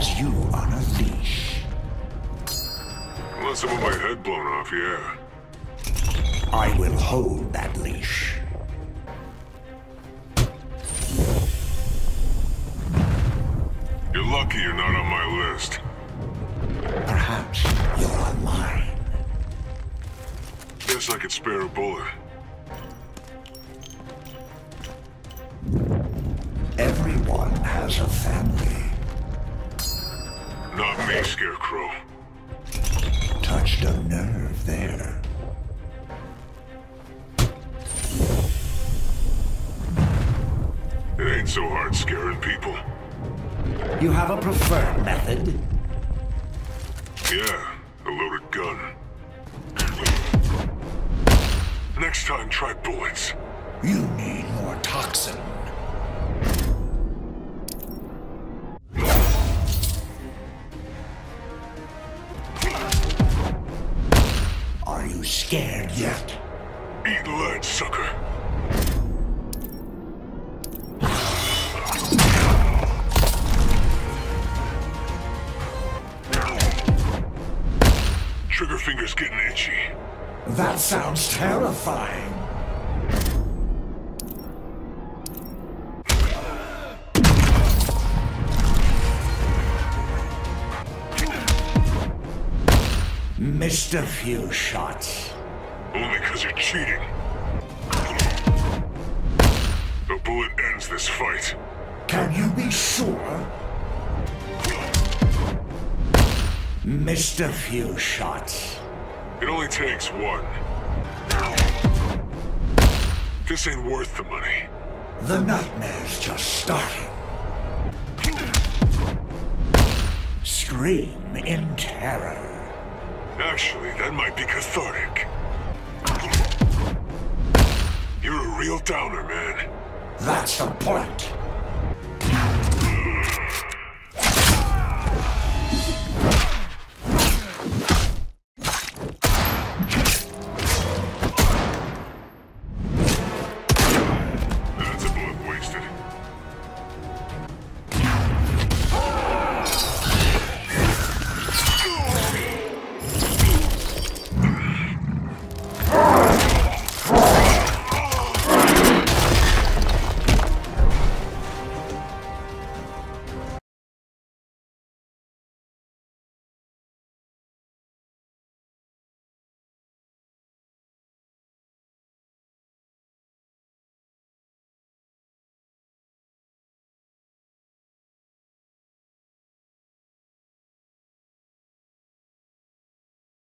has you on a leash. Unless I want my head blown off, yeah. I will hold that leash. You're lucky you're not on my list. Perhaps you're on mine. Guess I could spare a bullet. Everyone has a family. Not me, Scarecrow. Touched a nerve there. It ain't so hard scaring people. You have a preferred method? Yeah, a loaded gun. Next time, try bullets. You need more toxin. Scared yet? Eat lead, sucker. Trigger finger's getting itchy. That sounds terrifying. Missed a few shots. Only because you're cheating. A bullet ends this fight. Can you be sure? Missed a few shots. It only takes one. This ain't worth the money. The nightmare's just starting. Scream in terror. Actually, that might be cathartic. Real downer, man. That's the point.